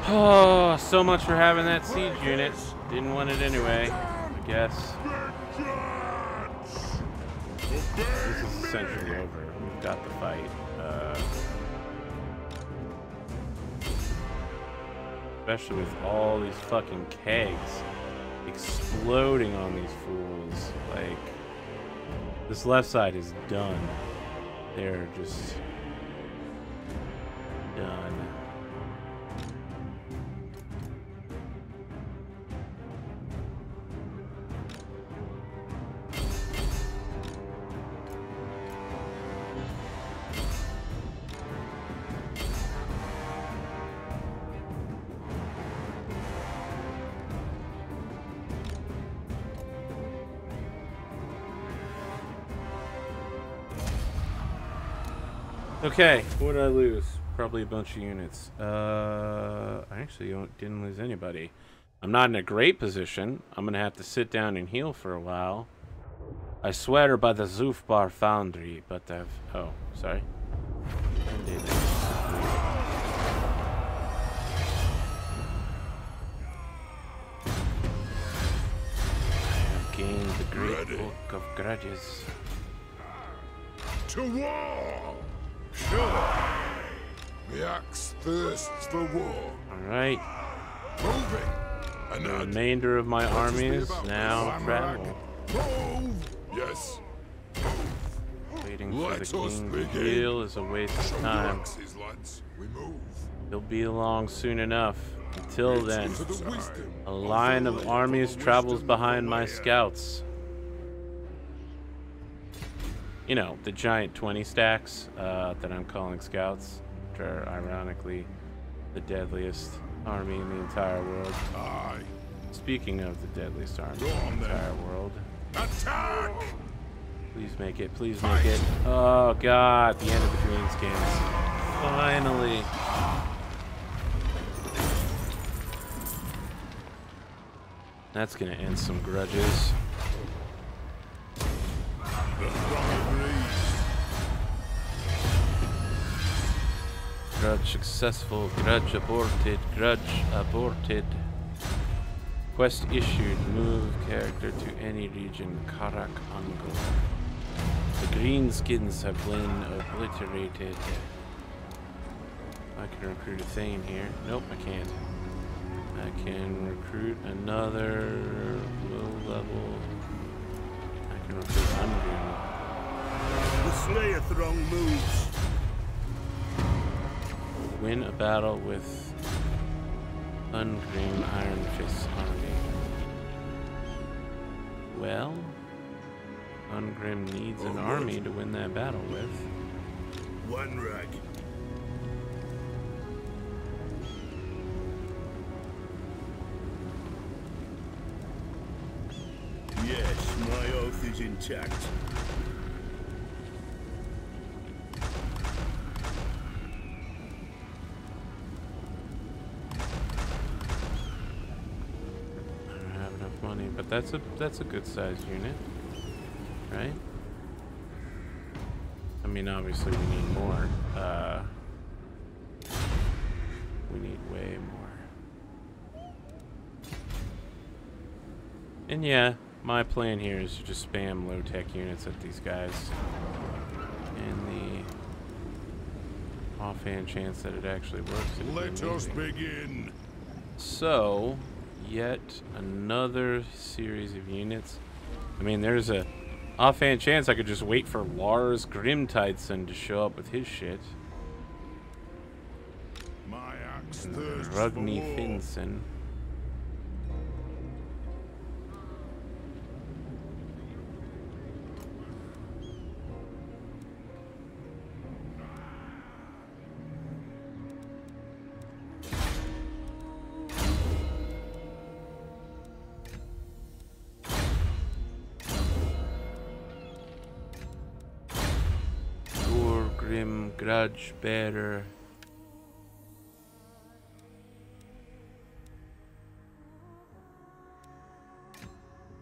oh, so much for having that siege unit. Didn't want it anyway, I guess. This is essentially over. We've got the fight. Uh, especially with all these fucking kegs exploding on these fools. Like, this left side is done. They're just done. Okay, what did I lose? Probably a bunch of units. Uh, I actually didn't lose anybody. I'm not in a great position. I'm gonna have to sit down and heal for a while. I swear by the Zhufbar Foundry, but I've... Oh, sorry. Indeed. I have gained the Great Ready. Book of Grudges. To war! The axe thirsts for war. Alright. Moving. The remainder of my army is now travel. Yes. Waiting for Let the us king to heal is a waste of time. axes, lads. We move. He'll be along soon enough. Until then, the a line of armies travels behind my scouts. You know, the giant 20 stacks uh, that I'm calling scouts, which are ironically the deadliest army in the entire world. Aye. Speaking of the deadliest army Go in the then. entire world, Attack! Please make it. Please make it. Oh god, the end of the greenskins. Finally. That's gonna end some grudges. Grudge successful. Grudge aborted. Grudge aborted. Quest issued. Move character to any region. Karak Angol. The greenskins have been obliterated. I can recruit a Thane here. Nope, I can't. I can recruit another low level. I can recruit Ungrim. The Slayer throng moves. Win a battle with Ungrim Iron Fist army. Well, Ungrim needs an oh, army to win that battle with. One rag. Yes, my oath is intact. But that's a that's a good sized unit, right? I mean, obviously we need more. Uh, we need way more. And yeah, my plan here is to just spam low tech units at these guys. And the offhand chance that it actually works. Let us begin. So, yet another series of units. I mean, there's a offhand chance I could just wait for Lars Grimtidson to show up with his shit. My axe And thirsts for war. Finson. Bearer.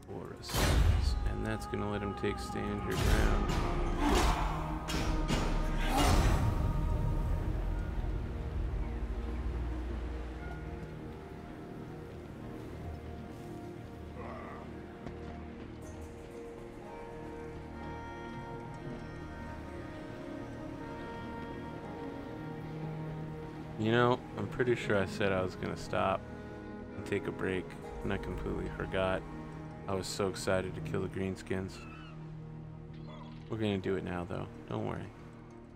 Horus. And that's gonna let him take stand your ground. Pretty sure I said I was gonna stop and take a break, and I completely forgot. I was so excited to kill the greenskins. We're gonna do it now, though. Don't worry.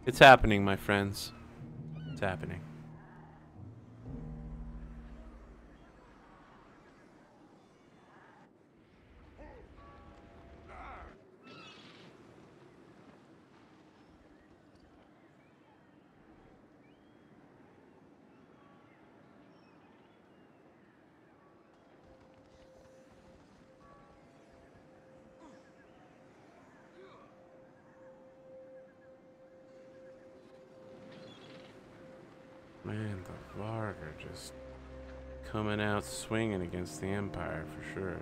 It's happening, my friends. It's happening. Man, the Varg are just coming out swinging against the Empire for sure.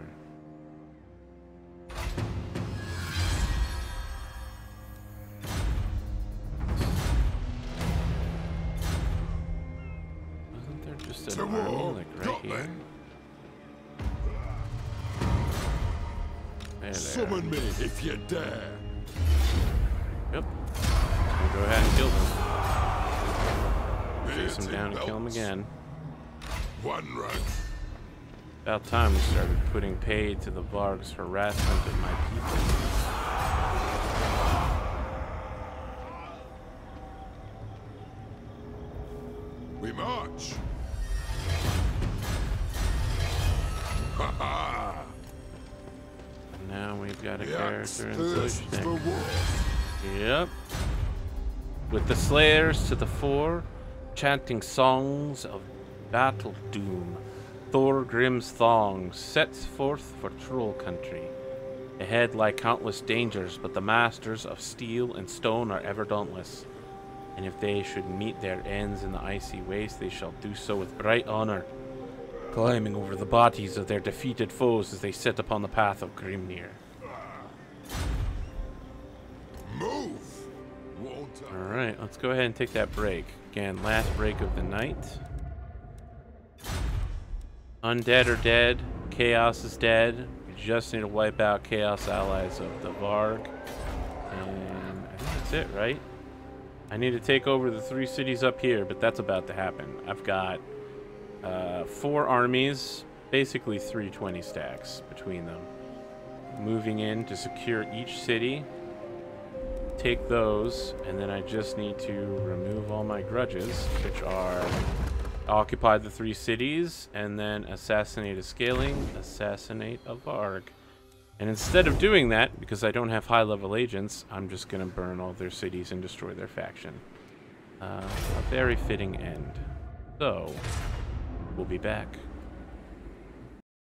Wasn't there just an war, army like right here? There they are. Summon me if you dare. Time we started putting paid to the Varg's for harassment of my people. We march. Ha ha! Now we've got a The character in. Yep. With the Slayers to the fore, chanting songs of battle doom, Thorgrim's thong sets forth for Troll country. Ahead lie countless dangers, but the masters of steel and stone are ever dauntless. And if they should meet their ends in the icy waste, they shall do so with bright honor, climbing over the bodies of their defeated foes as they set upon the path of Grimnir. Move! Alright, let's go ahead and take that break. Again, last break of the night. Undead are dead. Chaos is dead. We just need to wipe out Chaos allies of the Varg. And I think that's it, right? I need to take over the three cities up here, but that's about to happen. I've got uh, four armies, basically 320 stacks between them. Moving in to secure each city take those, and then I just need to remove all my grudges, which are occupy the three cities, and then assassinate a Skaeling, assassinate a Varg. And instead of doing that, because I don't have high level agents, I'm just going to burn all their cities and destroy their faction. Uh, a very fitting end. So, we'll be back.